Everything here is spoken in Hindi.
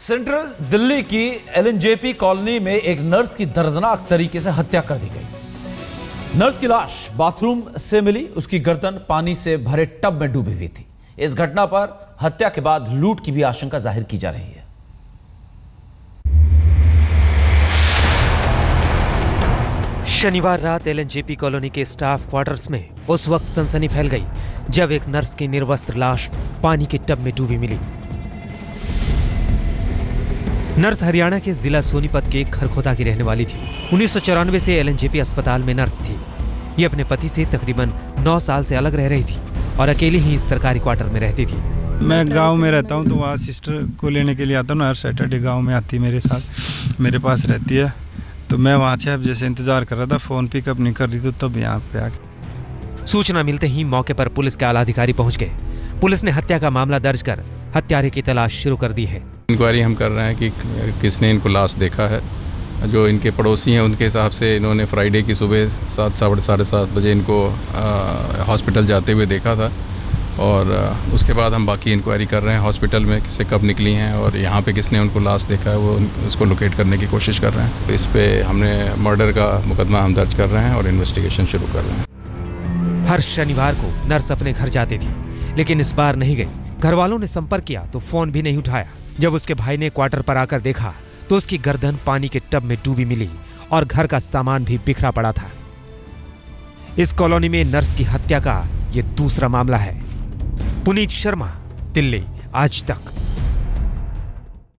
सेंट्रल दिल्ली की एलएनजेपी कॉलोनी में एक नर्स की दर्दनाक तरीके से हत्या कर दी गई। नर्स की लाश बाथरूम से मिली, उसकी गर्दन पानी से भरे टब में डूबी हुई थी। इस घटना पर हत्या के बाद लूट की भी आशंका ज़ाहिर की जा रही है। शनिवार रात एलएनजेपी कॉलोनी के स्टाफ क्वार्टर्स में उस वक्त सनसनी फैल गई, जब एक नर्स की निर्वस्त्र लाश पानी के टब में डूबी मिली। नर्स हरियाणा के जिला सोनीपत के खरखोदा की रहने वाली थी। उन्नीस से एलएनजेपी अस्पताल में नर्स थी। ये अपने पति से तकरीबन 9 साल से अलग रह रही थी और अकेली ही इस सरकारी क्वार्टर में रहती थी। मैं गाँव में रहता हूँ तो वहाँ सिस्टर को लेने के लिए आता हूँ हर सैटरडे गाँव में आती है मेरे साथ मेरे पास रहती है। तो मैं वहाँ से अब जैसे इंतज़ार कर रहा था फ़ोन पिकअप नहीं कर रही तो तब यहाँ पे आ सूचना मिलते ही मौके पर पुलिस के आला अधिकारी पहुँच गए। पुलिस ने हत्या का मामला दर्ज कर हत्यारे की तलाश शुरू कर दी है। इंक्वायरी हम कर रहे हैं कि किसने इनको लाश देखा है। जो इनके पड़ोसी हैं उनके हिसाब से इन्होंने फ्राइडे की सुबह सात साढ़े साढ़े सात बजे इनको हॉस्पिटल जाते हुए देखा था। और आ, उसके बाद हम बाकी इंक्वायरी कर रहे हैं हॉस्पिटल में किससे कब निकली हैं और यहाँ पे किसने उनको लाश देखा है वो उसको लोकेट करने की कोशिश कर रहे हैं। इस पर हमने मर्डर का मुकदमा हम दर्ज कर रहे हैं और इन्वेस्टिगेशन शुरू कर रहे हैं। हर शनिवार को नर्स अपने घर जाती थी लेकिन इस बार नहीं गई घर वालों ने संपर्क किया तो फ़ोन भी नहीं उठाया। जब उसके भाई ने क्वार्टर पर आकर देखा तो उसकी गर्दन पानी के टब में डूबी मिली और घर का सामान भी बिखरा पड़ा था। इस कॉलोनी में नर्स की हत्या का यह दूसरा मामला है। पुनीत शर्मा, दिल्ली, आज तक।